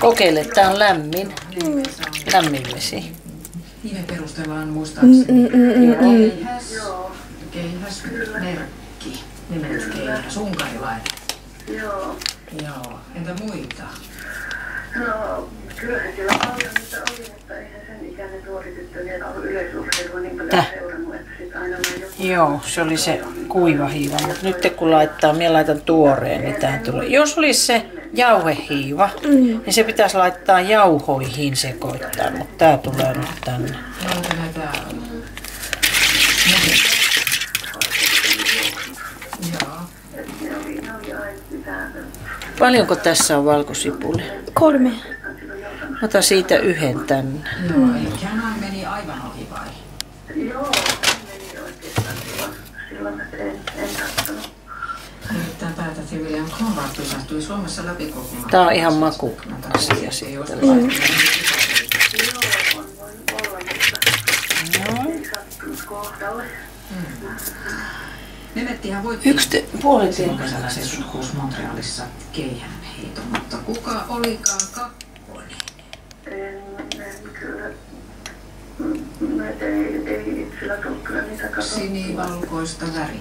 Kokeile, tää on lämmin. Lämmin vesi. Nimen perustellaan muistaakseni keihäs, keihäs merkki. Nimeltä keihäs, unkarilainen. Joo. Joo. Entä muita? No, kyllähän siellä paljon niitä oli, mutta eihän sen ikäinen nuori tyttö vielä ollut yleisurheilua niin paljon Täh. seurannut, että aina joku... Joo, se oli se kuiva hiiva, mutta nyt kun laittaa, minä laitan tuoreen, niin tää tulee. Jos olisi se jauhehiiva, niin se pitäisi laittaa jauhoihin sekoittaa, mutta tää tulee nyt tänne. Paljonko tässä on valkosipuli? Kolme. Ota siitä yhden tänne. Canon meni aivan ohi vai? Joo, se meni oikeastaan silloin. Silloin en, en kattonut. William Conrad Suomessa. Tää on ihan maku asia sitten. Nemettihän voitti Yksi te, puoli silloin teetä. kesällä 76 Montrealissa keihään heiton, mutta kuka olikaan kakkonen? En, en kyllä. Mm, et ei, ei itsellä tullut kyllä niitä katsottua. Sinivalkoista väriä.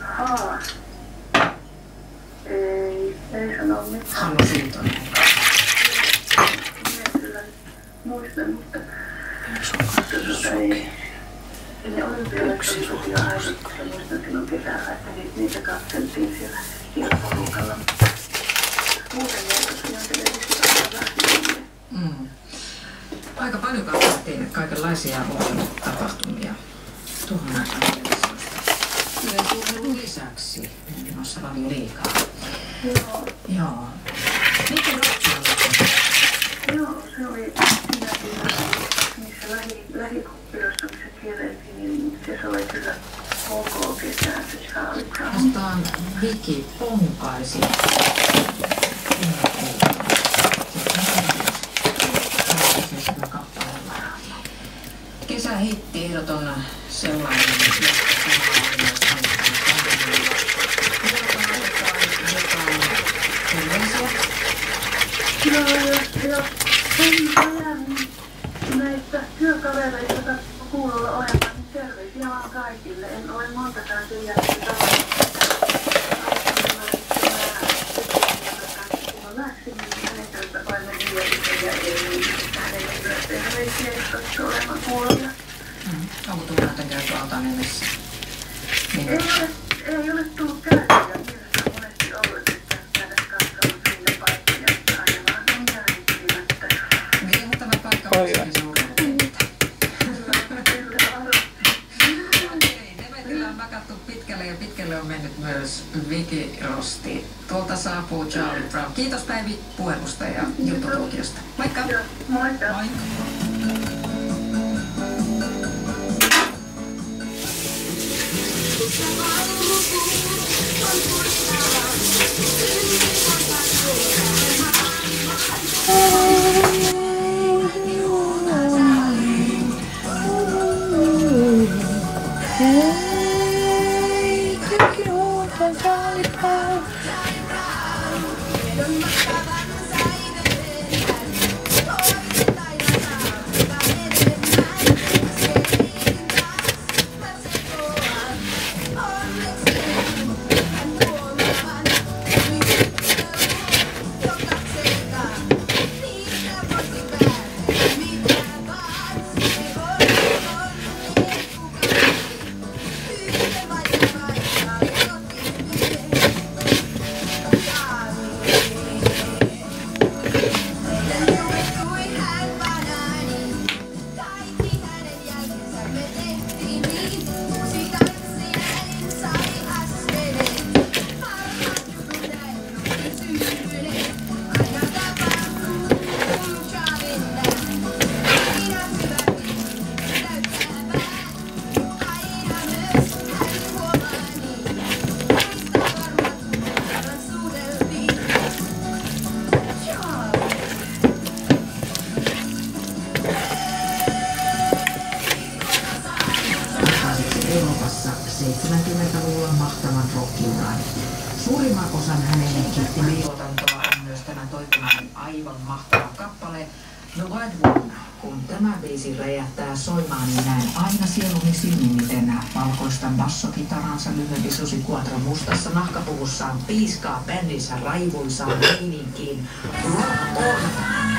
Haa. Ei, ei sano mitään. Hannu Siltonen. Minä kyllä muistan, mutta tuota ei. Ne olympialaiset oli tosiaan haiskossa, muistan silloin kesällä, että niitä, katseltiin siellä kilpailukalla. Muuten ei tosiaan televisio vähän Mm. Aika paljon katsottiin kaikenlaisia urheilutapahtumia tuohon aikaan. Yleisurheilun lisäksi muun muassa paljon liikaa. Joo, Joo. Mikä Rotsi oli? joo, se oli siinä niissä lähi, lähikuppioissa, missä kierreltiin, niin se soi kyllä ok ketään se Brown. Vastaan Viki ponkaisi. Kesähitti ehdoton sellainen. josta terveisiä. Joo, jos, jos sen ajan näistä tässä kuulolla ohjelma, niin terveisiä vaan kaikille. En ole montakaan sen jälkeen. Onko tullut käyty Altanimessä? Niin. Ei Viki Rosti. Tuolta saapuu Charlie Brown. Kiitos Päivi puhelusta ja juttutuokiosta. Moikka! Joo, moikka. Oh. 70-luvulla mahtavan rockiuran. Suurimman osan hänen hitti tuotantoa on myös tämän toipumaan on aivan mahtava kappale. The White One. Kun tämä biisi räjähtää soimaan, niin näen aina sieluni silmin, miten valkoista bassokitaransa lyhyempi Susi Quattro mustassa nahkapuvussaan piiskaa bändinsä raivuisaan meininkiin. Rock on!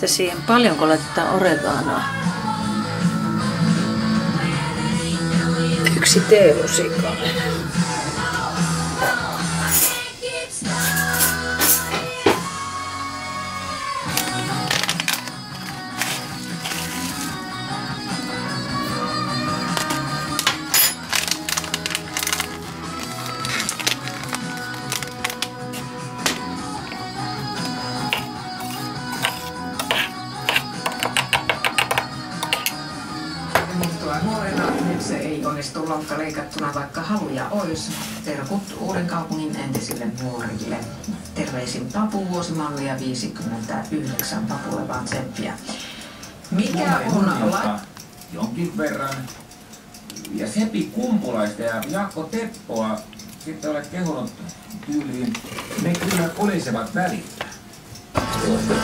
Sitten siihen paljonko laitetaan oreganoa? Yksi teelusikallinen. Lonkka leikattuna, vaikka haluja olisi. Terkut uuden kaupungin entisille nuorille. Terveisin Papu vuosimallia 59 Papulle vaan tseppiä. Mikä on la- jonkin verran. Ja Sepi Kumpulaista ja Jaakko Teppoa sitten olet kehunut tyyliin. Ne kyllä kolisevat välillä. Mutta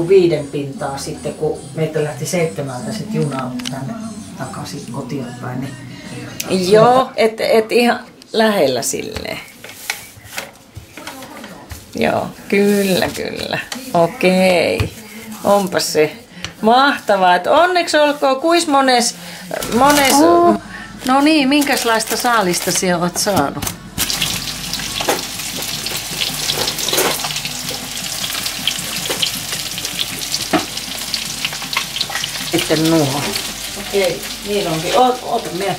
kuin viiden pintaa sitten, kun meitä lähti seitsemältä sitten juna tänne takaisin kotiin päin. Niin Joo, et, et ihan lähellä silleen. Joo, kyllä, kyllä. Okei. Onpas se mahtavaa. Et onneksi olkoon, kuis mones... mones Oh. No niin, minkälaista saalista sinä olet saanut? Että nuo. Okei, niin onkin. O- Ota, minä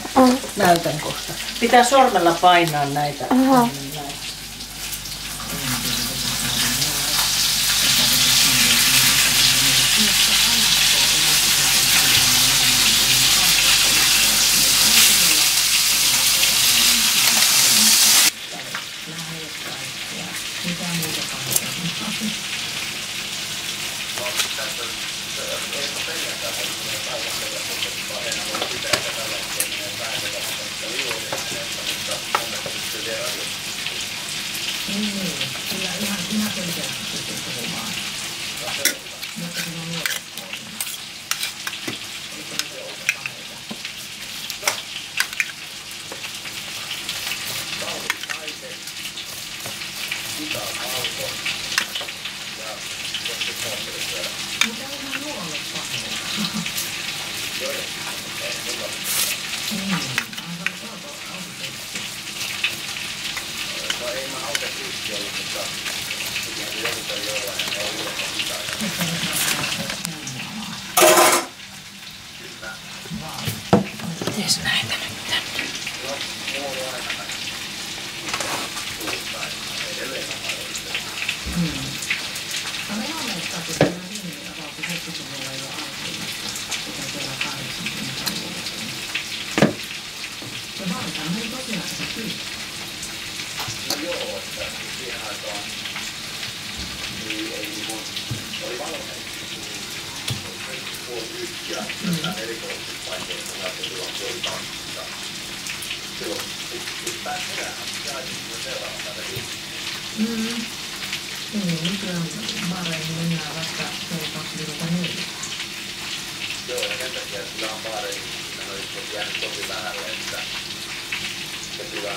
näytän kohta. Pitää sormella painaa näitä. Näin. No joo, että siihen aikaan niin ei voi, oli valmennettu puoli yhtiä, jotta erikoisesti paikkeilla lähtee silloin ja. Mm. Niin, nykyään baareihin mennään vasta kello 24. Joo, ja sen takia sillä on baareihin, että ne on jäänyt tosi vähälle, että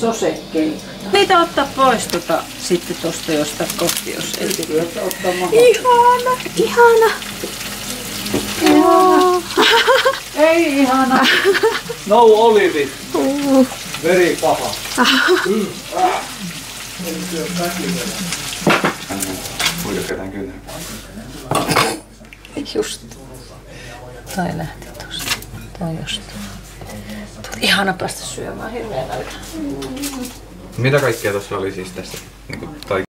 sosekkeita. Niitä ottaa pois tota, sitten tuosta josta kohti, jos ei. Ihana! Ihana! Ihana. Ei ihana. No olivi. Uhuh. Veri paha. Uhuh. Just. Tai lähti tosta. Tai just ihana päästä syömään hirveän. Mm. Mitä kaikkea tuossa oli siis tässä niin kuin, tai